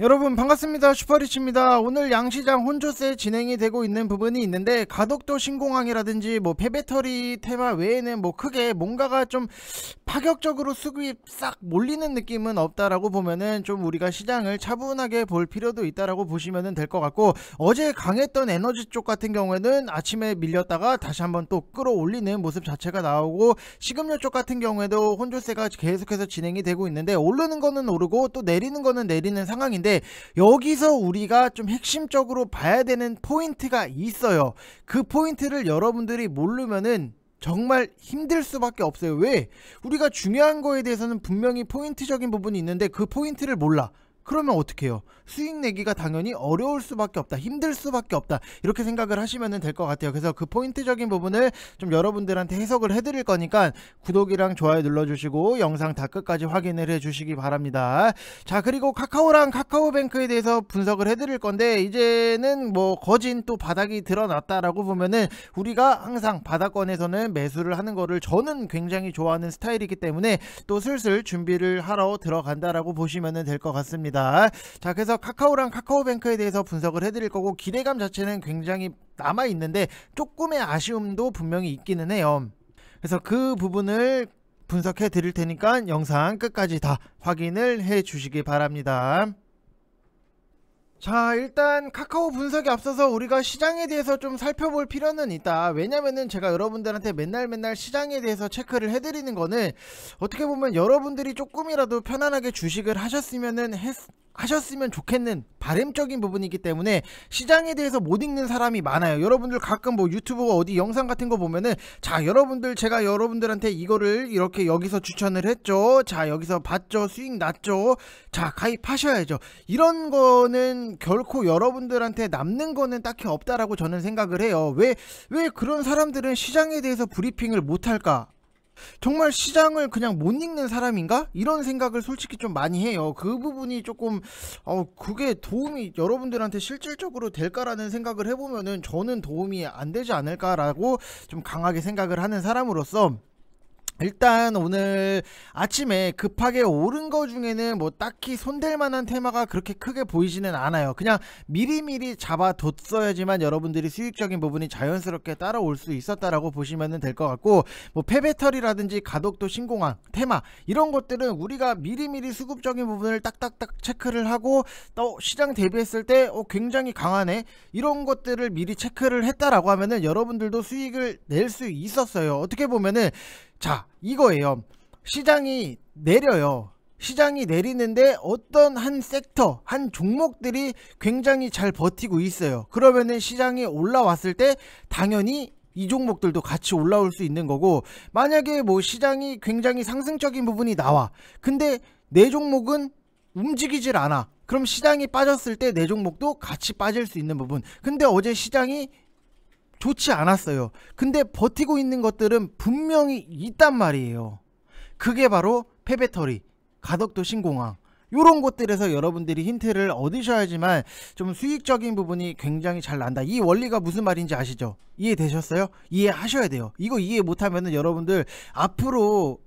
여러분 반갑습니다. 슈퍼리치입니다. 오늘 양시장 혼조세 진행이 되고 있는 부분이 있는데 가덕도 신공항이라든지 뭐 폐배터리 테마 외에는 뭐 크게 뭔가가 좀 파격적으로 수급이 싹 몰리는 느낌은 없다라고 보면은 좀 우리가 시장을 차분하게 볼 필요도 있다라고 보시면 될것 같고 어제 강했던 에너지 쪽 같은 경우에는 아침에 밀렸다가 다시 한번 또 끌어올리는 모습 자체가 나오고 식음료 쪽 같은 경우에도 혼조세가 계속해서 진행이 되고 있는데 오르는 거는 오르고 또 내리는 거는 내리는 상황인데 있는데 여기서 우리가 좀 핵심적으로 봐야 되는 포인트가 있어요. 그 포인트를 여러분들이 모르면은 정말 힘들 수밖에 없어요. 왜? 우리가 중요한 거에 대해서는 분명히 포인트적인 부분이 있는데 그 포인트를 몰라. 그러면 어떻게 해요? 수익 내기가 당연히 어려울 수밖에 없다. 힘들 수밖에 없다. 이렇게 생각을 하시면 될 것 같아요. 그래서 그 포인트적인 부분을 좀 여러분들한테 해석을 해드릴 거니까 구독이랑 좋아요 눌러주시고 영상 다 끝까지 확인을 해주시기 바랍니다. 자 그리고 카카오랑 카카오뱅크에 대해서 분석을 해드릴 건데 이제는 뭐 거진 또 바닥이 드러났다라고 보면은 우리가 항상 바닥권에서는 매수를 하는 거를 저는 굉장히 좋아하는 스타일이기 때문에 또 슬슬 준비를 하러 들어간다라고 보시면 될 것 같습니다. 자 그래서 카카오랑 카카오뱅크에 대해서 분석을 해드릴 거고 기대감 자체는 굉장히 남아 있는데 조금의 아쉬움도 분명히 있기는 해요. 그래서 그 부분을 분석해 드릴 테니까 영상 끝까지 다 확인을 해 주시기 바랍니다. 자 일단 카카오 분석에 앞서서 우리가 시장에 대해서 좀 살펴볼 필요는 있다. 왜냐면은 제가 여러분들한테 맨날 맨날 시장에 대해서 체크를 해드리는 거는 어떻게 보면 여러분들이 조금이라도 편안하게 주식을 하셨으면은 했, 하셨으면 좋겠는 바램적인 부분이기 때문에 시장에 대해서 못 읽는 사람이 많아요. 여러분들 가끔 뭐 유튜브 어디 영상 같은 거 보면은 자 여러분들 제가 여러분들한테 이거를 이렇게 여기서 추천을 했죠. 자 여기서 봤죠. 수익 났죠. 자 가입하셔야죠. 이런 거는 결코 여러분들한테 남는 거는 딱히 없다라고 저는 생각을 해요. 왜 왜 그런 사람들은 시장에 대해서 브리핑을 못 할까? 정말 시장을 그냥 못 읽는 사람인가? 이런 생각을 솔직히 좀 많이 해요. 그 부분이 조금 어 그게 도움이 여러분들한테 실질적으로 될까라는 생각을 해보면은 저는 도움이 안 되지 않을까라고 좀 강하게 생각을 하는 사람으로서 일단 오늘 아침에 급하게 오른 거 중에는 뭐 딱히 손댈 만한 테마가 그렇게 크게 보이지는 않아요. 그냥 미리미리 잡아뒀어야지만 여러분들이 수익적인 부분이 자연스럽게 따라올 수 있었다라고 보시면 될 것 같고 뭐 폐배터리라든지 가덕도 신공항 테마 이런 것들은 우리가 미리미리 수급적인 부분을 딱딱딱 체크를 하고 또 시장 대비했을 때 어, 굉장히 강하네 이런 것들을 미리 체크를 했다라고 하면은 여러분들도 수익을 낼 수 있었어요. 어떻게 보면은 자, 이거예요. 시장이 내려요. 시장이 내리는데 어떤 한 섹터, 한 종목들이 굉장히 잘 버티고 있어요. 그러면은 시장이 올라왔을 때 당연히 이 종목들도 같이 올라올 수 있는 거고 만약에 뭐 시장이 굉장히 상승적인 부분이 나와. 근데 내 종목은 움직이질 않아. 그럼 시장이 빠졌을 때 내 종목도 같이 빠질 수 있는 부분. 근데 어제 시장이 좋지 않았어요. 근데 버티고 있는 것들은 분명히 있단 말이에요. 그게 바로 폐배터리, 가덕도 신공항, 요런 곳들에서 여러분들이 힌트를 얻으셔야지만 좀 수익적인 부분이 굉장히 잘 난다. 이 원리가 무슨 말인지 아시죠? 이해되셨어요? 이해하셔야 돼요. 이거 이해 못하면은 여러분들 앞으로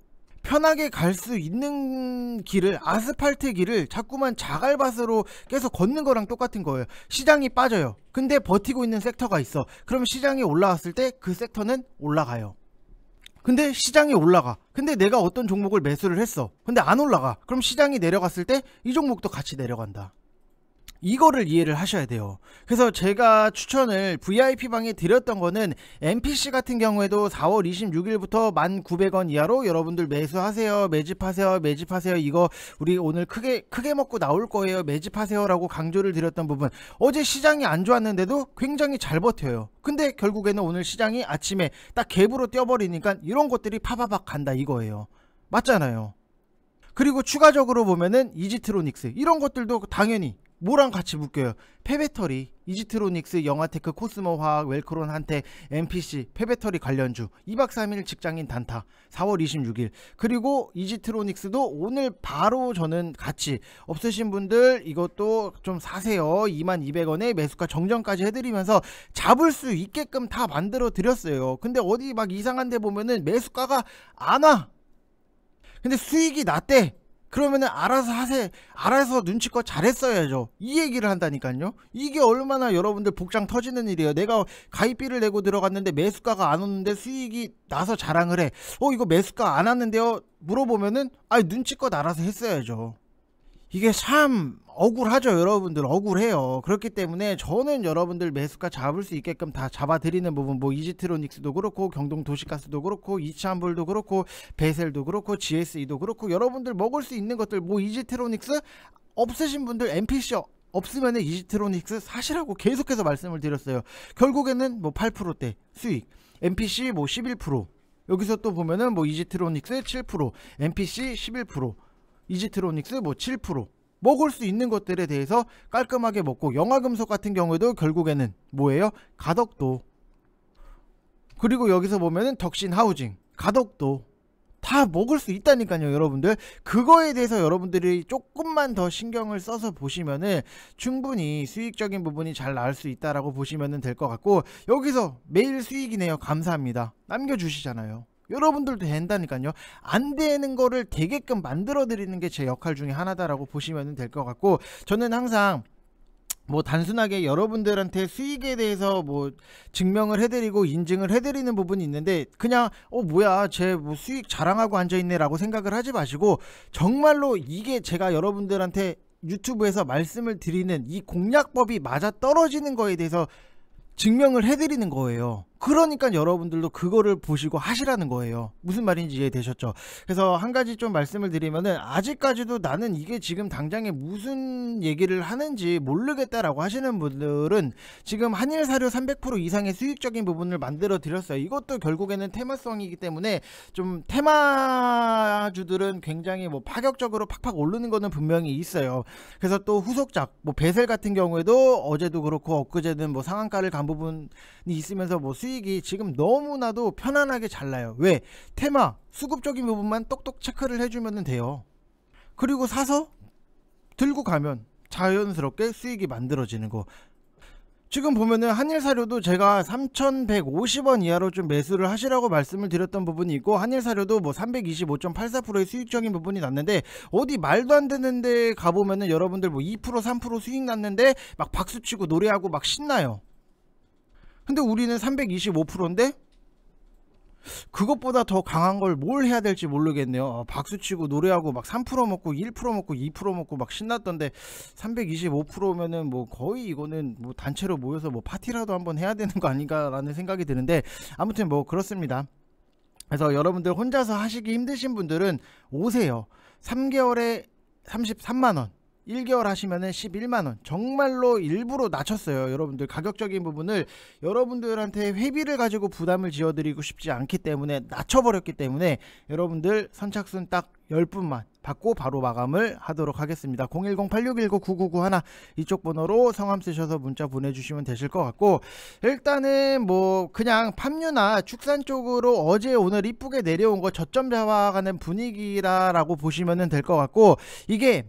편하게 갈 수 있는 길을 아스팔트 길을 자꾸만 자갈밭으로 계속 걷는 거랑 똑같은 거예요. 시장이 빠져요. 근데 버티고 있는 섹터가 있어. 그럼 시장이 올라왔을 때 그 섹터는 올라가요. 근데 시장이 올라가. 근데 내가 어떤 종목을 매수를 했어. 근데 안 올라가. 그럼 시장이 내려갔을 때 이 종목도 같이 내려간다. 이거를 이해를 하셔야 돼요. 그래서 제가 추천을 VIP방에 드렸던 거는 NPC 같은 경우에도 4월 26일부터 1,900원 이하로 여러분들 매수하세요. 매집하세요. 매집하세요. 이거 우리 오늘 크게 크게 먹고 나올 거예요. 매집하세요라고 강조를 드렸던 부분. 어제 시장이 안 좋았는데도 굉장히 잘 버텨요. 근데 결국에는 오늘 시장이 아침에 딱 갭으로 뛰어버리니까 이런 것들이 파바박 간다 이거예요. 맞잖아요. 그리고 추가적으로 보면은 이지트로닉스 이런 것들도 당연히 뭐랑 같이 묶여요? 폐배터리, 이지트로닉스, 영화테크, 코스모화학, 웰크론, 한테, MPC, 폐배터리 관련주. 2박 3일 직장인 단타. 4월 26일. 그리고 이지트로닉스도 오늘 바로 저는 같이 없으신 분들 이것도 좀 사세요. 2200원에 매수가 정정까지 해드리면서 잡을 수 있게끔 다 만들어 드렸어요. 근데 어디 막 이상한 데 보면은 매수가가 안 와. 근데 수익이 났대 그러면은 알아서 하세 알아서 눈치껏 잘했어야죠. 이 얘기를 한다니까요? 이게 얼마나 여러분들 복장 터지는 일이에요? 내가 가입비를 내고 들어갔는데 매수가가 안 오는데 수익이 나서 자랑을 해어 이거 매수가 안 왔는데요? 물어보면은 아 눈치껏 알아서 했어야죠 이게 참 억울하죠 여러분들. 억울해요. 그렇기 때문에 저는 여러분들 매수가 잡을 수 있게끔 다 잡아드리는 부분 뭐 이지트로닉스도 그렇고 경동도시가스도 그렇고 이차한볼도 그렇고 베셀도 그렇고 GSE도 그렇고 여러분들 먹을 수 있는 것들 뭐 이지트로닉스 없으신 분들 NPC 없으면 이지트로닉스 사시라고 계속해서 말씀을 드렸어요. 결국에는 뭐 8%대 수익 NPC 뭐 11% 여기서 또 보면은 뭐 이지트로닉스 7% NPC 11% 이지트로닉스 뭐 7% 먹을 수 있는 것들에 대해서 깔끔하게 먹고 영화금속 같은 경우에도 결국에는 뭐예요? 가덕도. 그리고 여기서 보면은 덕신 하우징 가덕도 다 먹을 수 있다니까요 여러분들. 그거에 대해서 여러분들이 조금만 더 신경을 써서 보시면은 충분히 수익적인 부분이 잘 나올 수 있다라고 보시면 될 것 같고 여기서 매일 수익이네요. 감사합니다. 남겨주시잖아요 여러분들도 된다니까요. 안 되는 거를 되게끔 만들어 드리는 게 제 역할 중에 하나다라고 보시면 될 것 같고 저는 항상 뭐 단순하게 여러분들한테 수익에 대해서 뭐 증명을 해드리고 인증을 해드리는 부분이 있는데 그냥 어 뭐야 제 뭐 수익 자랑하고 앉아있네라고 생각을 하지 마시고 정말로 이게 제가 여러분들한테 유튜브에서 말씀을 드리는 이 공략법이 맞아 떨어지는 거에 대해서 증명을 해드리는 거예요. 그러니까 여러분들도 그거를 보시고 하시라는 거예요. 무슨 말인지 이해되셨죠? 그래서 한 가지 좀 말씀을 드리면은 아직까지도 나는 이게 지금 당장에 무슨 얘기를 하는지 모르겠다라고 하시는 분들은 지금 한일 사료 300% 이상의 수익적인 부분을 만들어 드렸어요. 이것도 결국에는 테마성이기 때문에 좀 테마주들은 굉장히 뭐 파격적으로 팍팍 오르는 거는 분명히 있어요. 그래서 또 후속작 뭐 베셀 같은 경우에도 어제도 그렇고 엊그제는 뭐 상한가를 간 부분이 있으면서 뭐 수익 수익이 지금 너무나도 편안하게 잘 나요. 왜? 테마, 수급적인 부분만 똑똑 체크를 해주면 돼요. 그리고 사서 들고 가면 자연스럽게 수익이 만들어지는 거. 지금 보면은 한일사료도 제가 3,150원 이하로 좀 매수를 하시라고 말씀을 드렸던 부분이 있고 한일사료도 뭐 325.84%의 수익적인 부분이 났는데 어디 말도 안 되는데 가보면은 여러분들 뭐 2% 3% 수익 났는데 막 박수치고 노래하고 막 신나요. 근데 우리는 325%인데 그것보다 더 강한 걸 뭘 해야 될지 모르겠네요. 아, 박수치고 노래하고 막 3% 먹고 1% 먹고 2% 먹고 막 신났던데 325%면은 뭐 거의 이거는 뭐 단체로 모여서 뭐 파티라도 한번 해야 되는 거 아닌가라는 생각이 드는데 아무튼 뭐 그렇습니다. 그래서 여러분들 혼자서 하시기 힘드신 분들은 오세요. 3개월에 33만 원. 1개월 하시면은 11만원. 정말로 일부러 낮췄어요 여러분들. 가격적인 부분을 여러분들한테 회비를 가지고 부담을 지어드리고 싶지 않기 때문에 낮춰버렸기 때문에 여러분들 선착순 딱 10분만 받고 바로 마감을 하도록 하겠습니다. 010-8619-9991 이쪽 번호로 성함 쓰셔서 문자 보내주시면 되실 것 같고 일단은 뭐 그냥 팜유나 축산 쪽으로 어제 오늘 이쁘게 내려온 거 저점 잡아가는 분위기라고 보시면 될 것 같고 이게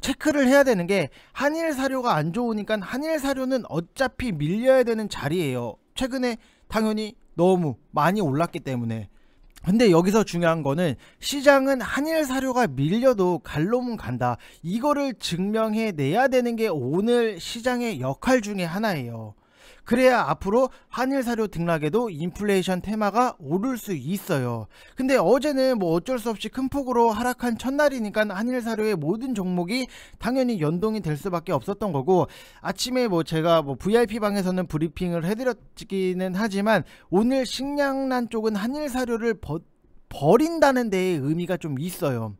체크를 해야 되는 게 한일 사료가 안 좋으니까 한일 사료는 어차피 밀려야 되는 자리예요. 최근에 당연히 너무 많이 올랐기 때문에. 근데 여기서 중요한 거는 시장은 한일 사료가 밀려도 갈로문 간다. 이거를 증명해 내야 되는 게 오늘 시장의 역할 중에 하나예요. 그래야 앞으로 한일 사료 등락에도 인플레이션 테마가 오를 수 있어요. 근데 어제는 뭐 어쩔 수 없이 큰 폭으로 하락한 첫날이니까 한일 사료의 모든 종목이 당연히 연동이 될 수밖에 없었던 거고 아침에 뭐 제가 뭐 VIP 방에서는 브리핑을 해드렸기는 하지만 오늘 식량난 쪽은 한일 사료를 버, 버린다는 데에 의미가 좀 있어요.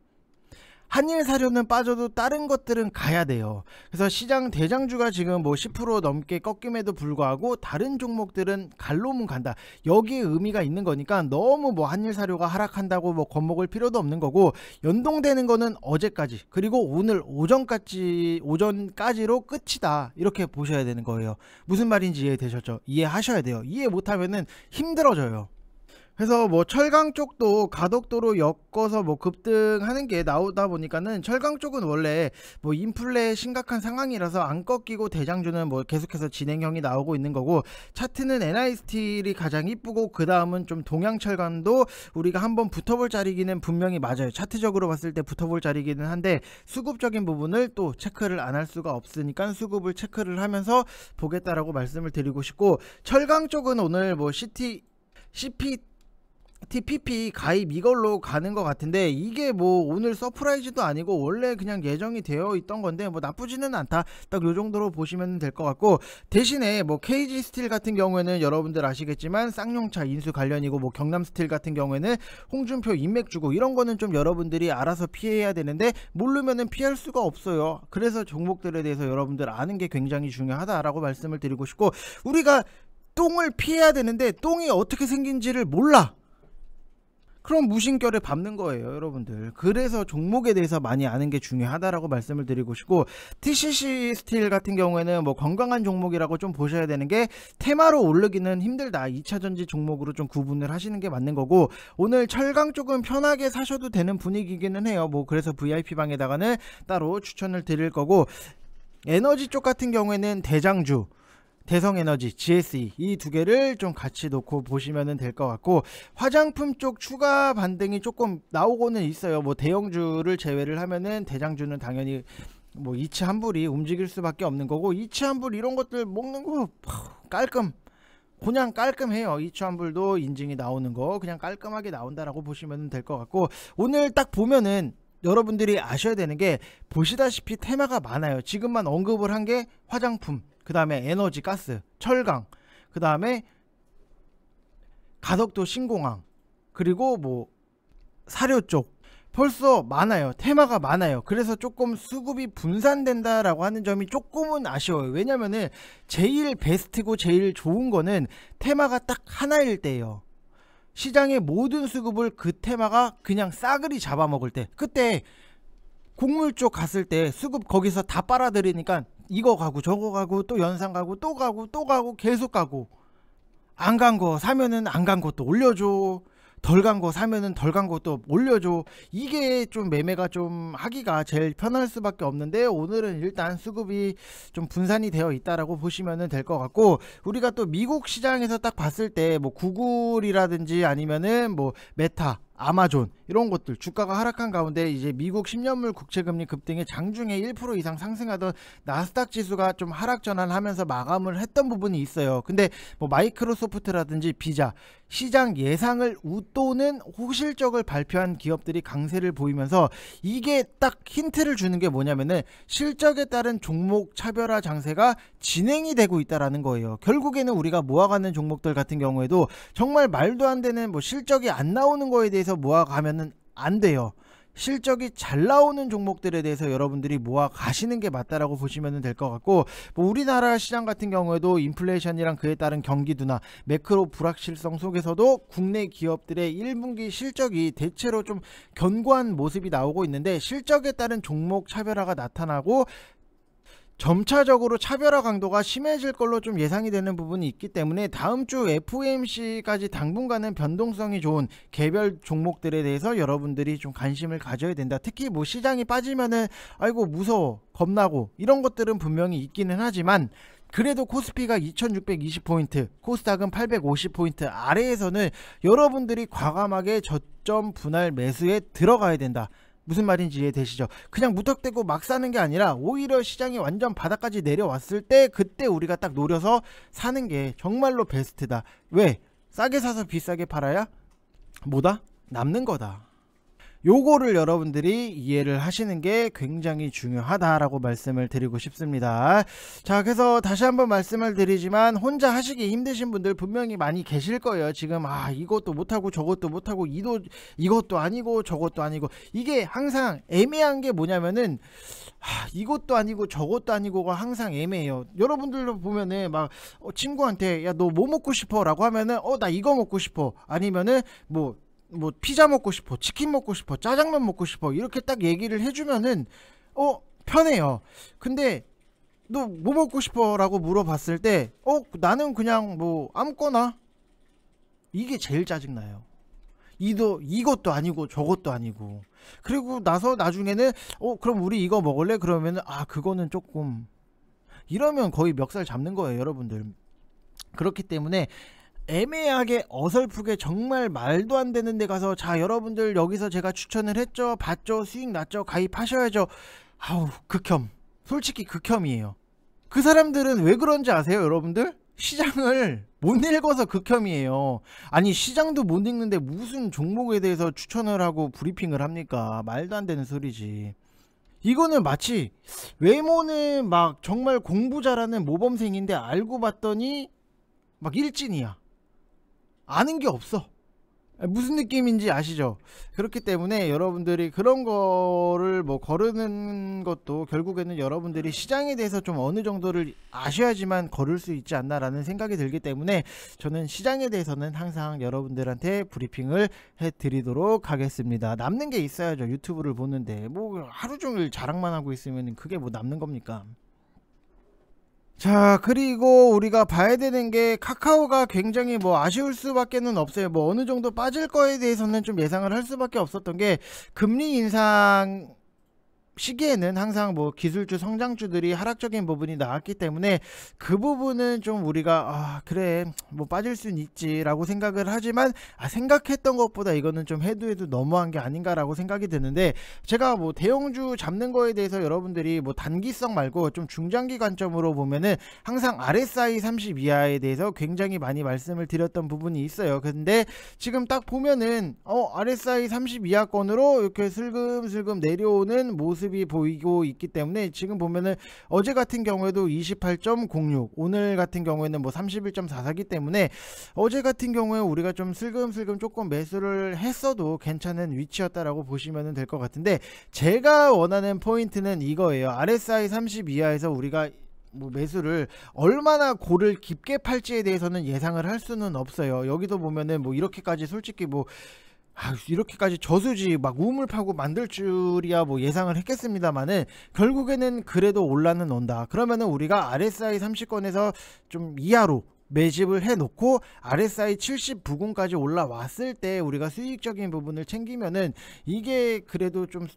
한일 사료는 빠져도 다른 것들은 가야 돼요. 그래서 시장 대장주가 지금 뭐 10% 넘게 꺾임에도 불구하고 다른 종목들은 갈로문 간다. 여기에 의미가 있는 거니까 너무 뭐 한일 사료가 하락한다고 뭐 겁먹을 필요도 없는 거고 연동되는 거는 어제까지 그리고 오늘 오전까지 오전까지로 끝이다. 이렇게 보셔야 되는 거예요. 무슨 말인지 이해되셨죠? 이해하셔야 돼요. 이해 못하면은 힘들어져요. 그래서 뭐 철강 쪽도 가덕도로 엮어서 뭐 급등하는 게 나오다 보니까는 철강 쪽은 원래 뭐 인플레 심각한 상황이라서 안 꺾이고 대장주는 뭐 계속해서 진행형이 나오고 있는 거고 차트는 NI스틸이 가장 이쁘고 그 다음은 좀 동양철강도 우리가 한번 붙어볼 자리기는 분명히 맞아요. 차트적으로 봤을 때 붙어볼 자리기는 한데 수급적인 부분을 또 체크를 안 할 수가 없으니까 수급을 체크를 하면서 보겠다라고 말씀을 드리고 싶고 철강 쪽은 오늘 뭐 CT CPTPP 가입 이걸로 가는 것 같은데 이게 뭐 오늘 surprise도 아니고 원래 그냥 예정이 되어 있던 건데 뭐 나쁘지는 않다. 딱 요 정도로 보시면 될 것 같고 대신에 뭐 KG 스틸 같은 경우에는 여러분들 아시겠지만 쌍용차 인수 관련이고 뭐 경남 스틸 같은 경우에는 홍준표 인맥주고 이런 거는 좀 여러분들이 알아서 피해야 되는데 모르면은 피할 수가 없어요. 그래서 종목들에 대해서 여러분들 아는 게 굉장히 중요하다라고 말씀을 드리고 싶고 우리가 똥을 피해야 되는데 똥이 어떻게 생긴지를 몰라 그럼 무심결에 밟는 거예요, 여러분들. 그래서 종목에 대해서 많이 아는 게 중요하다라고 말씀을 드리고 싶고 TCC 스틸 같은 경우에는 뭐 건강한 종목이라고 좀 보셔야 되는 게 테마로 오르기는 힘들다. 2차 전지 종목으로 좀 구분을 하시는 게 맞는 거고 오늘 철강 쪽은 편하게 사셔도 되는 분위기기는 해요. 뭐 그래서 VIP 방에다가는 따로 추천을 드릴 거고 에너지 쪽 같은 경우에는 대장주 대성에너지, GSE 이 두 개를 좀 같이 놓고 보시면 될 것 같고 화장품 쪽 추가 반등이 조금 나오고는 있어요. 뭐 대형주를 제외를 하면은 대장주는 당연히 뭐 이치 환불이 움직일 수밖에 없는 거고 이치 환불 이런 것들 먹는 거 깔끔 그냥 깔끔해요. 이치 환불도 인증이 나오는 거 그냥 깔끔하게 나온다라고 보시면 될 것 같고 오늘 딱 보면은 여러분들이 아셔야 되는 게 보시다시피 테마가 많아요. 지금만 언급을 한 게 화장품 그 다음에 에너지 가스, 철강, 그 다음에 가덕도 신공항, 그리고 뭐 사료 쪽 벌써 많아요. 테마가 많아요. 그래서 조금 수급이 분산된다라고 하는 점이 조금은 아쉬워요. 왜냐면은 제일 베스트고 제일 좋은 거는 테마가 딱 하나일 때예요. 시장의 모든 수급을 그 테마가 그냥 싸그리 잡아먹을 때 그때 곡물 쪽 갔을 때 수급 거기서 다 빨아들이니까 이거 가고 저거 가고 또 연상 가고 또 가고 또 가고 계속 가고. 안 간 거 사면은 안 간 것도 올려줘. 덜 간 거 사면은 덜 간 것도 올려줘. 이게 좀 매매가 좀 하기가 제일 편할 수밖에 없는데 오늘은 일단 수급이 좀 분산이 되어 있다라고 보시면 될것 같고 우리가 또 미국 시장에서 딱 봤을 때 뭐 구글이라든지 아니면은 뭐 메타 아마존 이런 것들 주가가 하락한 가운데 이제 미국 10년물 국채금리 급등에 장중에 1% 이상 상승하던 나스닥 지수가 좀 하락 전환하면서 마감을 했던 부분이 있어요. 근데 뭐 마이크로소프트라든지 비자 시장 예상을 웃도는 호실적을 발표한 기업들이 강세를 보이면서 이게 딱 힌트를 주는 게 뭐냐면은 실적에 따른 종목 차별화 장세가 진행이 되고 있다라는 거예요. 결국에는 우리가 모아가는 종목들 같은 경우에도 정말 말도 안 되는 뭐 실적이 안 나오는 거에 대해서 모아가면은 안 돼요. 실적이 잘 나오는 종목들에 대해서 여러분들이 모아 가시는 게 맞다라고 보시면 될 것 같고 뭐 우리나라 시장 같은 경우에도 인플레이션이랑 그에 따른 경기 둔화 매크로 불확실성 속에서도 국내 기업들의 1분기 실적이 대체로 좀 견고한 모습이 나오고 있는데 실적에 따른 종목 차별화가 나타나고 점차적으로 차별화 강도가 심해질 걸로 좀 예상이 되는 부분이 있기 때문에 다음 주 FOMC까지 당분간은 변동성이 좋은 개별 종목들에 대해서 여러분들이 좀 관심을 가져야 된다. 특히 뭐 시장이 빠지면은 아이고 무서워 겁나고 이런 것들은 분명히 있기는 하지만 그래도 코스피가 2620포인트, 코스닥은 850포인트 아래에서는 여러분들이 과감하게 저점 분할 매수에 들어가야 된다. 무슨 말인지 이해되시죠? 그냥 무턱대고 막 사는 게 아니라 오히려 시장이 완전 바닥까지 내려왔을 때 그때 우리가 딱 노려서 사는 게 정말로 베스트다. 왜? 싸게 사서 비싸게 팔아야 뭐다? 남는 거다. 요거를 여러분들이 이해를 하시는 게 굉장히 중요하다라고 말씀을 드리고 싶습니다. 자, 그래서 다시 한번 말씀을 드리지만 혼자 하시기 힘드신 분들 분명히 많이 계실 거예요. 지금 아, 이것도 못 하고 저것도 못 하고 이도 이것도 아니고 저것도 아니고 이게 항상 애매한 게 뭐냐면은 아, 이것도 아니고 저것도 아니고가 항상 애매해요. 여러분들도 보면은 막 어, 친구한테 야 너 뭐 먹고 싶어라고 하면은 어 나 이거 먹고 싶어 아니면은 뭐 뭐 피자 먹고 싶어, 치킨 먹고 싶어, 짜장면 먹고 싶어 이렇게 딱 얘기를 해주면은 어 편해요. 근데 너 뭐 먹고 싶어라고 물어봤을 때 어 나는 그냥 뭐 아무거나. 이게 제일 짜증나요. 이도 이것도 아니고 저것도 아니고. 그리고 나서 나중에는 어 그럼 우리 이거 먹을래? 그러면은 아 그거는 조금. 이러면 거의 멱살 잡는 거예요 여러분들. 그렇기 때문에 애매하게 어설프게 정말 말도 안 되는 데 가서 자 여러분들 여기서 제가 추천을 했죠 봤죠 수익 났죠 가입하셔야죠 아우 극혐 솔직히 극혐이에요 그 사람들은 왜 그런지 아세요 여러분들 시장을 못 읽어서 극혐이에요. 아니 시장도 못 읽는데 무슨 종목에 대해서 추천을 하고 브리핑을 합니까? 말도 안 되는 소리지. 이거는 마치 외모는 막 정말 공부 잘하는 모범생인데 알고 봤더니 막 일진이야. 아는 게 없어. 무슨 느낌인지 아시죠? 그렇기 때문에 여러분들이 그런 거를 뭐 거르는 것도 결국에는 여러분들이 시장에 대해서 좀 어느 정도를 아셔야지만 걸을 수 있지 않나라는 생각이 들기 때문에 저는 시장에 대해서는 항상 여러분들한테 브리핑을 해드리도록 하겠습니다. 남는 게 있어야죠. 유튜브를 보는데 뭐 하루 종일 자랑만 하고 있으면 그게 뭐 남는 겁니까? 자 그리고 우리가 봐야 되는 게 카카오가 굉장히 뭐 아쉬울 수밖에는 없어요. 뭐 어느 정도 빠질 거에 대해서는 좀 예상을 할 수밖에 없었던 게 금리 인상 시기에는 항상 뭐 기술주 성장주들이 하락적인 부분이 나왔기 때문에 그 부분은 좀 우리가 아 그래 뭐 빠질 수는 있지라고 생각을 하지만 아 생각했던 것보다 이거는 좀 해도 해도 너무한 게 아닌가라고 생각이 드는데 제가 뭐 대형주 잡는 거에 대해서 여러분들이 뭐 단기성 말고 좀 중장기 관점으로 보면은 항상 RSI 30 이하에 대해서 굉장히 많이 말씀을 드렸던 부분이 있어요. 근데 지금 딱 보면은 어 RSI 30 이하권으로 이렇게 슬금슬금 내려오는 모습 모습이 보이고 있기 때문에 지금 보면은 어제 같은 경우에도 28.06 오늘 같은 경우에는 뭐 31.44기 때문에 어제 같은 경우에 우리가 좀 슬금슬금 조금 매수를 했어도 괜찮은 위치였다라고 보시면 될 것 같은데 제가 원하는 포인트는 이거예요 RSI 30 이하에서 우리가 뭐 매수를 얼마나 고를 깊게 팔지에 대해서는 예상을 할 수는 없어요. 여기도 보면은 뭐 이렇게까지 솔직히 뭐 아, 이렇게까지 저수지 막 우물 파고 만들 줄이야 뭐 예상을 했겠습니다만은 결국에는 그래도 올라는 온다. 그러면은 우리가 RSI 30권에서 좀 이하로 매집을 해놓고 RSI 70 부근까지 올라왔을 때 우리가 수익적인 부분을 챙기면은 이게 그래도 좀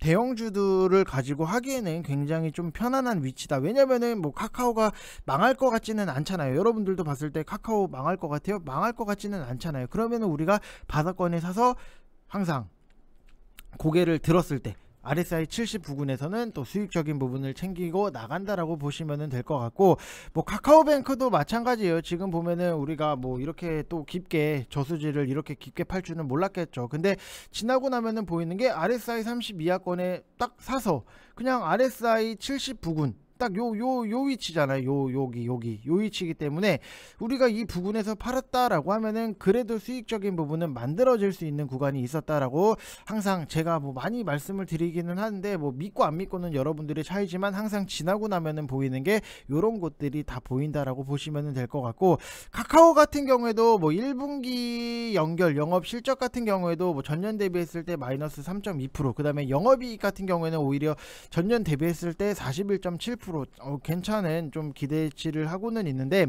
대형주들을 가지고 하기에는 굉장히 좀 편안한 위치다. 왜냐면은 뭐 카카오가 망할 것 같지는 않잖아요. 여러분들도 봤을 때 카카오 망할 것 같아요? 망할 것 같지는 않잖아요. 그러면은 우리가 바닥권에 사서 항상 고개를 들었을 때 RSI 70 부근에서는 또 수익적인 부분을 챙기고 나간다라고 보시면 될 것 같고 뭐 카카오뱅크도 마찬가지예요. 지금 보면은 우리가 뭐 이렇게 또 깊게 저수지를 이렇게 깊게 팔 줄은 몰랐겠죠. 근데 지나고 나면은 보이는 게 RSI 30 이하권에 딱 사서 그냥 RSI 70 부근 딱요요 요 위치잖아요. 요 여기 여기 요 위치이기 때문에 우리가 이 부분에서 팔았다라고 하면은 그래도 수익적인 부분은 만들어질 수 있는 구간이 있었다라고 항상 제가 뭐 많이 말씀을 드리기는 하는데 뭐 믿고 안 믿고는 여러분들의 차이지만 항상 지나고 나면은 보이는 게 요런 곳들이 다 보인다라고 보시면 될 것 같고 카카오 같은 경우에도 뭐 1분기 연결 영업 실적 같은 경우에도 뭐 전년 대비했을 때 마이너스 3.2% 그 다음에 영업이익 같은 경우에는 오히려 전년 대비했을 때 41.7% 10% 어, 괜찮은 좀 기대치를 하고는 있는데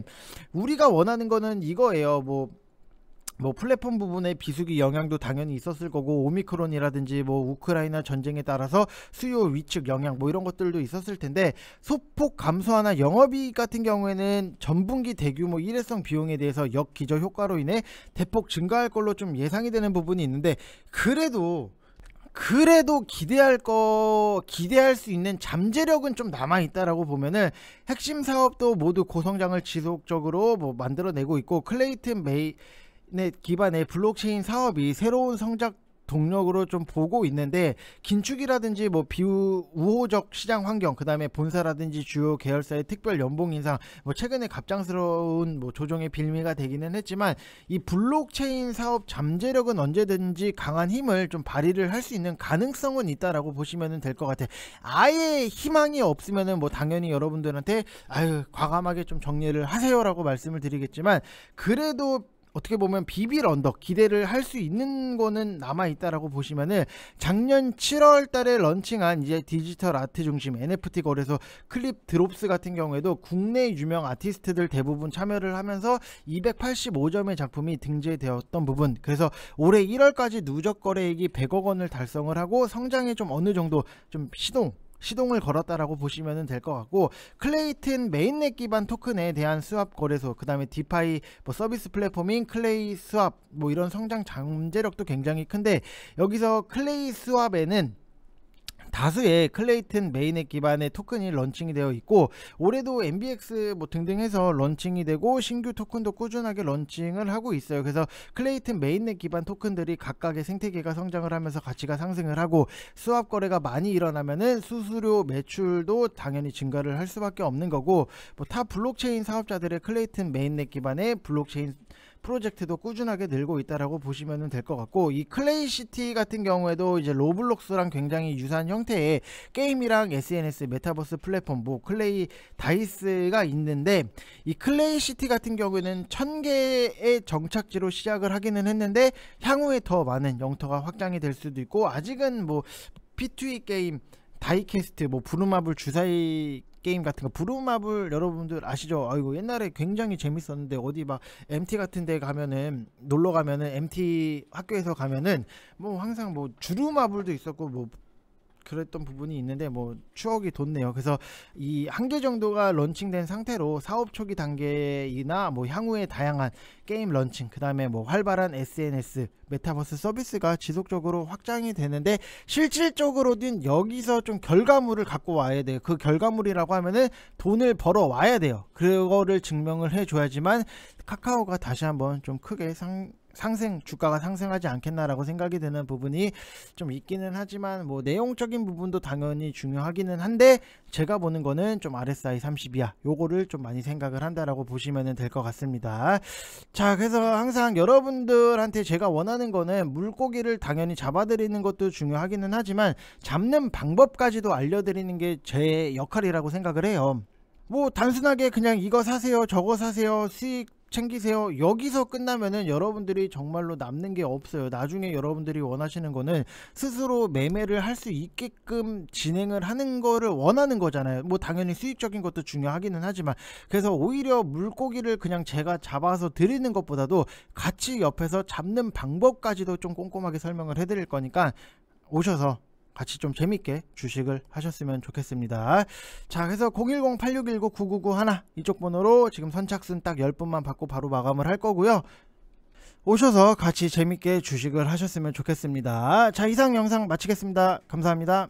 우리가 원하는 거는 이거예요. 뭐뭐 플랫폼 부분의 비수기 영향도 당연히 있었을 거고 오미크론이라든지 뭐 우크라이나 전쟁에 따라서 수요 위축 영향 뭐 이런 것들도 있었을 텐데 소폭 감소하나 영업이익 같은 경우에는 전분기 대규모 일회성 비용에 대해서 역기저 효과로 인해 대폭 증가할 걸로 좀 예상이 되는 부분이 있는데 그래도 그래도 기대할 거 기대할 수 있는 잠재력은 좀 남아 있다라고 보면은 핵심 사업도 모두 고성장을 지속적으로 뭐 만들어내고 있고 클레이튼 메이 기반의 블록체인 사업이 새로운 성장 동력으로 좀 보고 있는데 긴축이라든지 뭐 비우호적 시장 환경 그다음에 본사라든지 주요 계열사의 특별 연봉 인상 뭐 최근에 갑작스러운 뭐 조정의 빌미가 되기는 했지만 이 블록체인 사업 잠재력은 언제든지 강한 힘을 좀 발휘를 할 수 있는 가능성은 있다라고 보시면 될 것 같아요. 아예 희망이 없으면은 뭐 당연히 여러분들한테 아유 과감하게 좀 정리를 하세요라고 말씀을 드리겠지만 그래도 어떻게 보면 비빌 언덕 기대를 할 수 있는 거는 남아 있다라고 보시면은 작년 7월 달에 런칭한 이제 디지털 아트 중심 NFT 거래소 클립 드롭스 같은 경우에도 국내 유명 아티스트들 대부분 참여를 하면서 285점의 작품이 등재되었던 부분. 그래서 올해 1월까지 누적 거래액이 100억 원을 달성을 하고 성장에 좀 어느 정도 좀 시동 시동을 걸었다라고 보시면 될 것 같고 클레이튼 mainnet 기반 토큰에 대한 swap 거래소 그 다음에 DeFi 뭐 서비스 플랫폼인 클레이스왑 뭐 이런 성장 잠재력도 굉장히 큰데 여기서 클레이스왑에는 다수의 클레이튼 mainnet 기반의 토큰이 launching이 되어 있고 올해도 MBX 뭐 등등 해서 launching이 되고 신규 토큰도 꾸준하게 launching을 하고 있어요. 그래서 클레이튼 mainnet 기반 토큰들이 각각의 생태계가 성장을 하면서 가치가 상승을 하고 swap 거래가 많이 일어나면은 수수료 매출도 당연히 증가를 할 수밖에 없는 거고 뭐 타 블록체인 사업자들의 클레이튼 mainnet 기반의 블록체인 프로젝트도 꾸준하게 늘고 있다라고 보시면 될 것 같고 이 클레이 시티 같은 경우에도 이제 로블록스랑 굉장히 유사한 형태의 게임이랑 SNS 메타버스 플랫폼 뭐 클레이 다이스가 있는데 이 클레이 시티 같은 경우에는 천 개의 정착지로 시작을 하기는 했는데 향후에 더 많은 영토가 확장이 될 수도 있고 아직은 뭐 P2E 게임 다이캐스트 뭐 부루마블 주사위 게임 같은 거 부루마블 여러분들 아시죠? 아이고 옛날에 굉장히 재밌었는데 어디 막 MT 같은 데 가면은 놀러 가면은 MT 학교에서 가면은 뭐 항상 뭐 부루마블도 있었고 뭐 그랬던 부분이 있는데 뭐 추억이 돋네요. 그래서 이 한 개 정도가 launching된 상태로 사업 초기 단계이나 뭐 향후에 다양한 게임 런칭, 그다음에 뭐 활발한 SNS, 메타버스 서비스가 지속적으로 확장이 되는데 실질적으로는 여기서 좀 결과물을 갖고 와야 돼요. 그 결과물이라고 하면은 돈을 벌어 와야 돼요. 그거를 증명을 해 줘야지만 카카오가 다시 한번 좀 크게 상 상승 주가가 상승하지 않겠나라고 생각이 드는 부분이 좀 있기는 하지만 뭐 내용적인 부분도 당연히 중요하기는 한데 제가 보는 거는 좀 RSI 30이야. 요거를 좀 많이 생각을 한다라고 보시면 될 것 같습니다. 자 그래서 항상 여러분들한테 제가 원하는 거는 물고기를 당연히 잡아드리는 것도 중요하기는 하지만 잡는 방법까지도 알려드리는 게 제 역할이라고 생각을 해요. 뭐 단순하게 그냥 이거 사세요 저거 사세요 수익 챙기세요. 여기서 끝나면은 여러분들이 정말로 남는 게 없어요. 나중에 여러분들이 원하시는 거는 스스로 매매를 할 수 있게끔 진행을 하는 거를 원하는 거잖아요. 뭐 당연히 수익적인 것도 중요하기는 하지만 그래서 오히려 물고기를 그냥 제가 잡아서 드리는 것보다도 같이 옆에서 잡는 방법까지도 좀 꼼꼼하게 설명을 해드릴 거니까 오셔서 같이 좀 재밌게 주식을 하셨으면 좋겠습니다. 자, 그래서 010-8619-9991 이쪽 번호로 지금 선착순 딱 10분만 받고 바로 마감을 할 거고요. 오셔서 같이 재밌게 주식을 하셨으면 좋겠습니다. 자, 이상 영상 마치겠습니다. 감사합니다.